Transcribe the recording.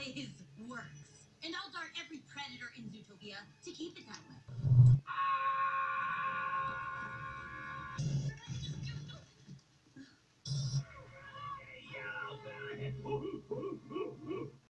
always works. And I'll dart every predator in Zootopia to keep it that way. Ah!